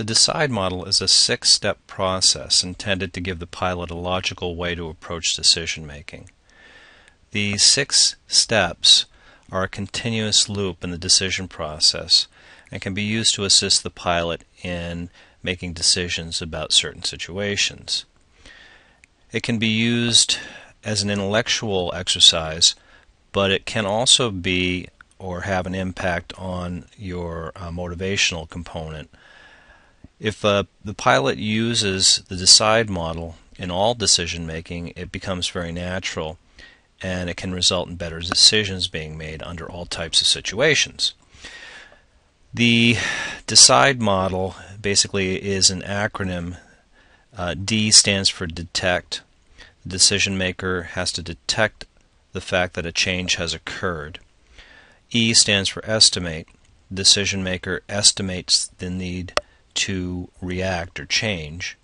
The DECIDE model is a six step process intended to give the pilot a logical way to approach decision making. The six steps are a continuous loop in the decision process and can be used to assist the pilot in making decisions about certain situations. It can be used as an intellectual exercise, but it can also be or have an impact on your uh, motivational component. If uh, the pilot uses the decide model in all decision making, it becomes very natural and it can result in better decisions being made under all types of situations. The decide model basically is an acronym. Uh, D stands for detect. The decision maker has to detect the fact that a change has occurred. E stands for estimate. The decision maker estimates the need to react or change.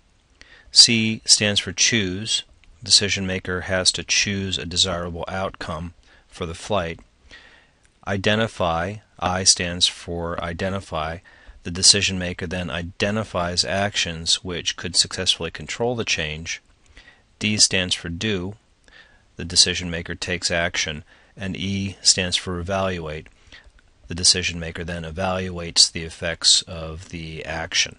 C stands for choose. Decision maker has to choose a desirable outcome for the flight. Identify I stands for identify. The decision maker then identifies actions which could successfully control the change. D stands for do. The decision maker takes action. And E stands for evaluate. The decision maker then evaluates the effects of the action.